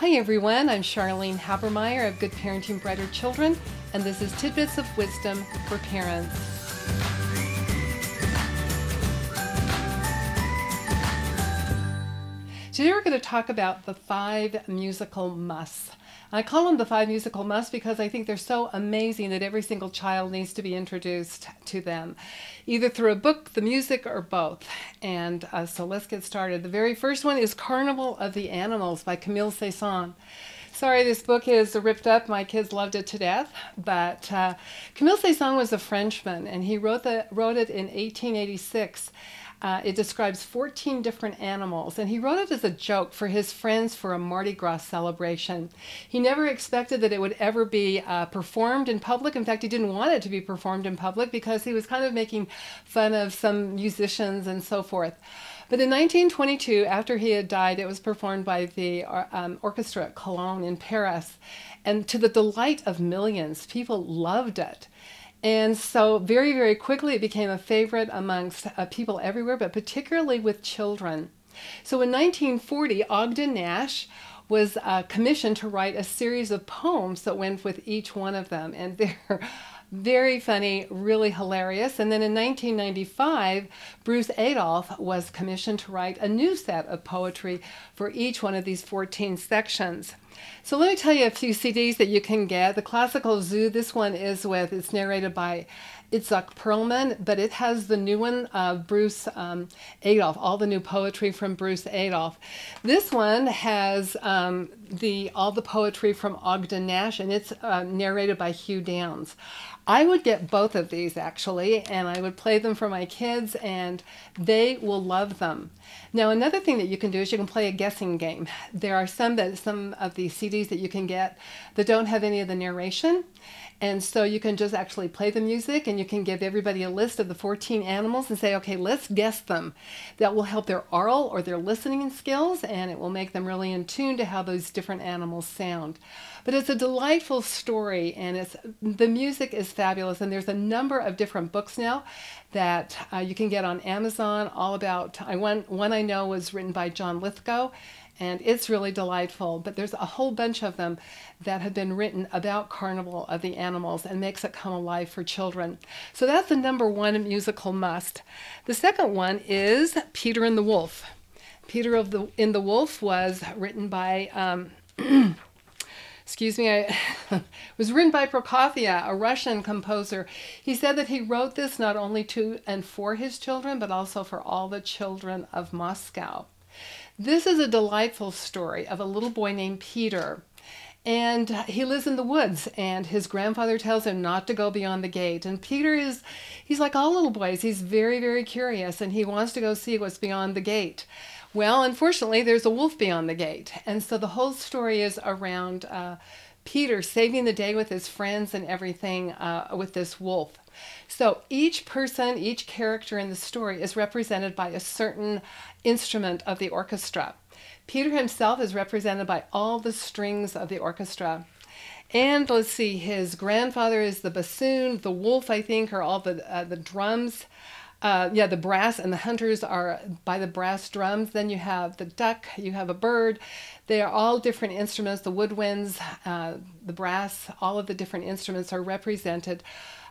Hi everyone, I'm Charlene Habermeyer of Good Parenting Brighter Children, and this is Tidbits of Wisdom for Parents. Today we're going to talk about the five musical musts. I call them the five musical musts because I think they're so amazing that every single child needs to be introduced to them, either through a book, the music, or both. And uh, so let's get started. The very first one is Carnival of the Animals by Camille Saint-Saëns. Sorry, this book is ripped up. My kids loved it to death. But uh, Camille Saint-Saëns was a Frenchman, and he wrote, the, wrote it in 1886. Uh, it describes 14 different animals, and he wrote it as a joke for his friends for a Mardi Gras celebration. He never expected that it would ever be uh, performed in public. In fact, he didn't want it to be performed in public because he was kind of making fun of some musicians and so forth. But in 1922, after he had died, it was performed by the um, orchestra at Colonne in Paris. And to the delight of millions, people loved it. And so, very, very quickly, it became a favorite amongst uh, people everywhere, but particularly with children. So, in 1940, Ogden Nash was uh, commissioned to write a series of poems that went with each one of them. And they're very funny, really hilarious. And then in 1995, Bruce Adolphe was commissioned to write a new set of poetry for each one of these 14 sections. So let me tell you a few CDs that you can get. The Classical Zoo, this one is with, it's narrated by Itzhak Perlman, but it has the new one of Bruce um, Adolphe, all the new poetry from Bruce Adolphe. This one has um, the all the poetry from Ogden Nash, and it's uh, narrated by Hugh Downs. I would get both of these actually, and I would play them for my kids, and they will love them. Now, another thing that you can do is you can play a guessing game. There are some that some of the CDs that you can get that don't have any of the narration, and so you can just actually play the music and you can give everybody a list of the 14 animals and say, okay, let's guess them. That will help their oral or their listening skills and it will make them really in tune to how those different animals sound. But it's a delightful story and it's the music is fabulous and there's a number of different books now that uh, you can get on Amazon all about I one one I know was written by John Lithgow and it's really delightful. But there's a whole bunch of them that have been written about Carnival of the Animals and makes it come alive for children. So that's the number one musical must. The second one is Peter and the Wolf. Peter of the in the Wolf was written by. Um, excuse me, I was written by Prokofiev, a Russian composer. He said that he wrote this not only to and for his children, but also for all the children of Moscow. This is a delightful story of a little boy named Peter. And he lives in the woods, and his grandfather tells him not to go beyond the gate. And Peter is, he's like all little boys, he's very, very curious, and he wants to go see what's beyond the gate. Well, unfortunately, there's a wolf beyond the gate. And so the whole story is around uh, Peter saving the day with his friends and everything uh, with this wolf. So each person, each character in the story is represented by a certain instrument of the orchestra. Peter himself is represented by all the strings of the orchestra. And let's see, his grandfather is the bassoon, the wolf, I think, are all the, uh, the drums. Uh, yeah, the brass and the hunters are by the brass drums. Then you have the duck, you have a bird. They are all different instruments. The woodwinds, uh, the brass, all of the different instruments are represented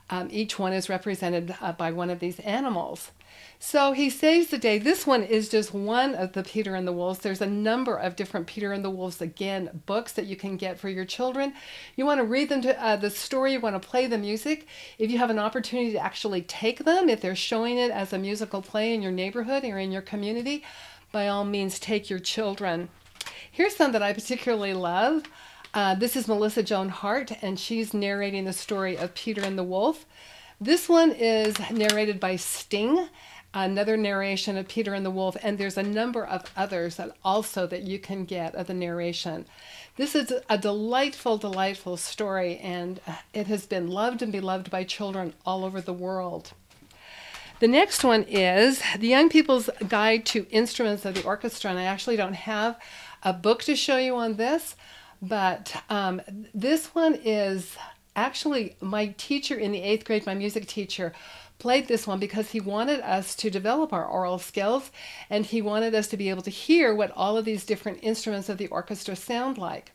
um, each one is represented uh, by one of these animals. So he saves the day. This one is just one of the Peter and the Wolves. There's a number of different Peter and the Wolves, again, books that you can get for your children. You want to read them to uh, the story, you want to play the music. If you have an opportunity to actually take them, if they're showing it as a musical play in your neighborhood or in your community, by all means, take your children. Here's some that I particularly love. Uh, this is Melissa Joan Hart, and she's narrating the story of Peter and the Wolf. This one is narrated by Sting, another narration of Peter and the Wolf, and there's a number of others that also that you can get of the narration. This is a delightful, delightful story, and it has been loved and beloved by children all over the world. The next one is The Young People's Guide to Instruments of the Orchestra, and I actually don't have a book to show you on this, but um, this one is actually my teacher in the eighth grade, my music teacher, played this one because he wanted us to develop our oral skills and he wanted us to be able to hear what all of these different instruments of the orchestra sound like.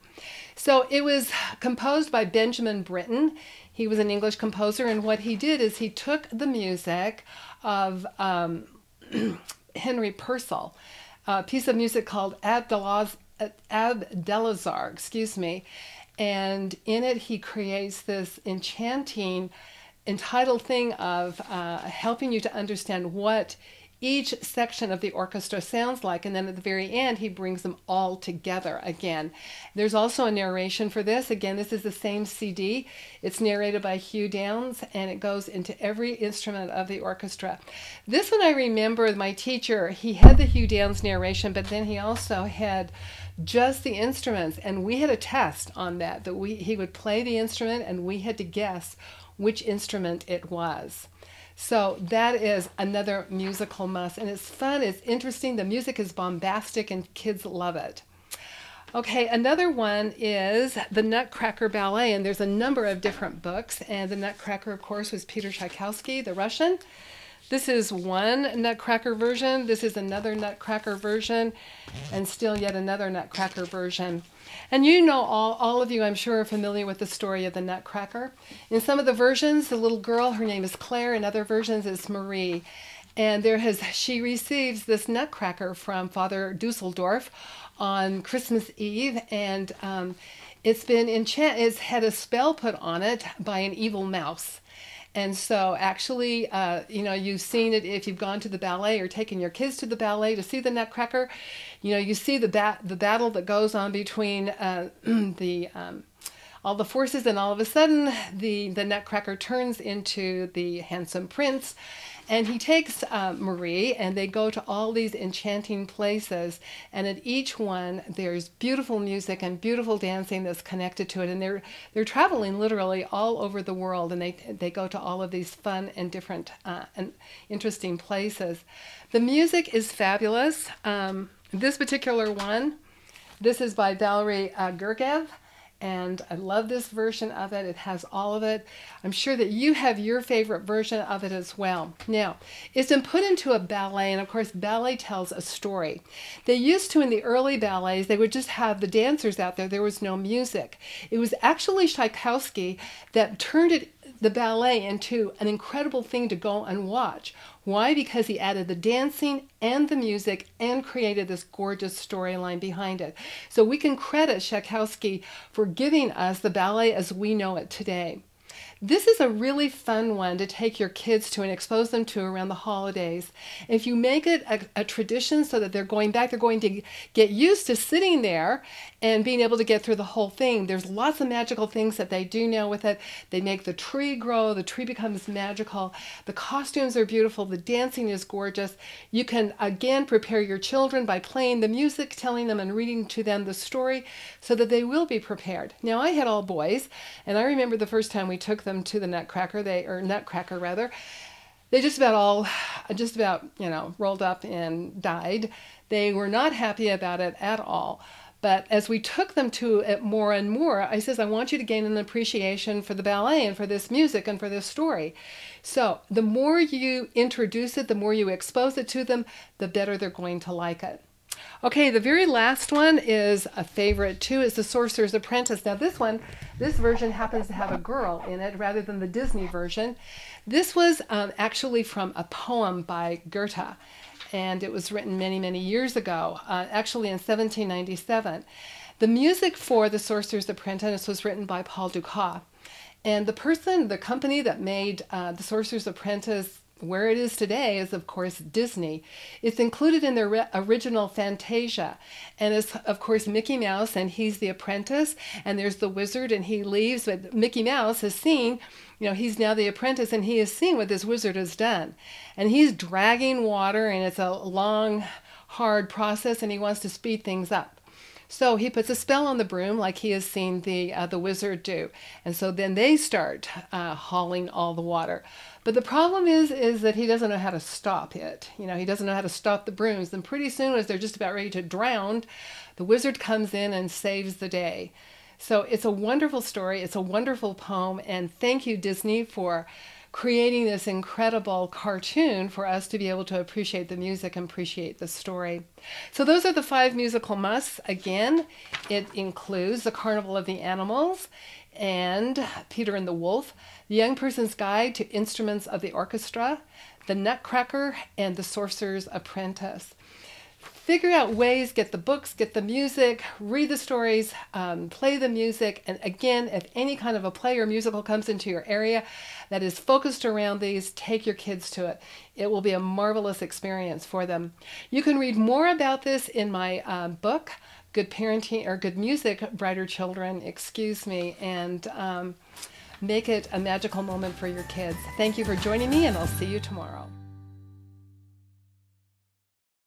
So it was composed by Benjamin Britten. He was an English composer, and what he did is he took the music of um, Henry Purcell, a piece of music called Abdelaz, Abdelazar, excuse me, and in it he creates this enchanting entitled thing of uh, helping you to understand what each section of the orchestra sounds like, and then at the very end, he brings them all together again. There's also a narration for this. Again, this is the same CD. It's narrated by Hugh Downs, and it goes into every instrument of the orchestra. This one I remember my teacher, he had the Hugh Downs narration, but then he also had just the instruments, and we had a test on that, that we he would play the instrument, and we had to guess which instrument it was. So that is another musical must. And it's fun, it's interesting. The music is bombastic, and kids love it. Okay, another one is the Nutcracker Ballet, and there's a number of different books. And the Nutcracker, of course, was Peter Tchaikovsky, the Russian. This is one Nutcracker version. This is another Nutcracker version, and still yet another Nutcracker version. And you know, all, all of you, I'm sure, are familiar with the story of the Nutcracker. In some of the versions, the little girl, her name is Claire. In other versions, it's Marie. And there has she receives this Nutcracker from Father Dusseldorf on Christmas Eve, and um, it's been enchant. It's had a spell put on it by an evil mouse. And so, actually, uh, you know, you've seen it if you've gone to the ballet or taken your kids to the ballet to see the Nutcracker. You know, you see the bat the battle that goes on between uh, the um, all the forces, and all of a sudden, the the Nutcracker turns into the handsome prince, and he takes uh, Marie, and they go to all these enchanting places. And at each one, there's beautiful music and beautiful dancing that's connected to it. And they're they're traveling literally all over the world, and they they go to all of these fun and different uh, and interesting places. The music is fabulous. Um, this particular one, this is by Valery uh, Gergiev and I love this version of it. It has all of it. I'm sure that you have your favorite version of it as well. Now, it's been put into a ballet, and of course, ballet tells a story. They used to, in the early ballets, they would just have the dancers out there. There was no music. It was actually Tchaikovsky that turned it the ballet into an incredible thing to go and watch. Why? Because he added the dancing and the music and created this gorgeous storyline behind it. So we can credit Tchaikovsky for giving us the ballet as we know it today. This is a really fun one to take your kids to and expose them to around the holidays. If you make it a, a, tradition so that they're going back, they're going to get used to sitting there and being able to get through the whole thing. There's lots of magical things that they do now with it. They make the tree grow, the tree becomes magical. The costumes are beautiful, the dancing is gorgeous. You can again prepare your children by playing the music, telling them and reading to them the story so that they will be prepared. Now, I had all boys, and I remember the first time we took them to the Nutcracker. They or Nutcracker rather. They just about all, just about you know, rolled up and died. They were not happy about it at all. But as we took them to it more and more, I says, I want you to gain an appreciation for the ballet and for this music and for this story. So the more you introduce it, the more you expose it to them, the better they're going to like it. Okay, the very last one is a favorite too. Is The Sorcerer's Apprentice. Now this one, this version happens to have a girl in it rather than the Disney version. This was um, actually from a poem by Goethe, and it was written many, many years ago, uh, actually in 1797. The music for The Sorcerer's Apprentice was written by Paul Dukas. And the person, the company that made uh, The Sorcerer's Apprentice where it is today is, of course, Disney. It's included in the original Fantasia. And it's, of course, Mickey Mouse, and he's the apprentice, and there's the wizard, and he leaves. But Mickey Mouse has seen, you know, he's now the apprentice, and he has seen what this wizard has done. And he's dragging water, and it's a long, hard process, and he wants to speed things up. So he puts a spell on the broom, like he has seen the uh, the wizard do, and so then they start uh, hauling all the water. But the problem is, is that he doesn't know how to stop it. You know, he doesn't know how to stop the brooms. And pretty soon, as they're just about ready to drown, the wizard comes in and saves the day. So it's a wonderful story. It's a wonderful poem, and thank you, Disney, for creating this incredible cartoon for us to be able to appreciate the music and appreciate the story. So, those are the five musical musts. Again, it includes The Carnival of the Animals and Peter and the Wolf, The Young Person's Guide to Instruments of the Orchestra, The Nutcracker, and The Sorcerer's Apprentice figure out ways, get the books, get the music, read the stories, um, play the music. And again, if any kind of a play or musical comes into your area that is focused around these, take your kids to it. It will be a marvelous experience for them. You can read more about this in my um, book, Good Parenting or Good Music, Brighter Children, excuse me, and um, make it a magical moment for your kids. Thank you for joining me, and I'll see you tomorrow.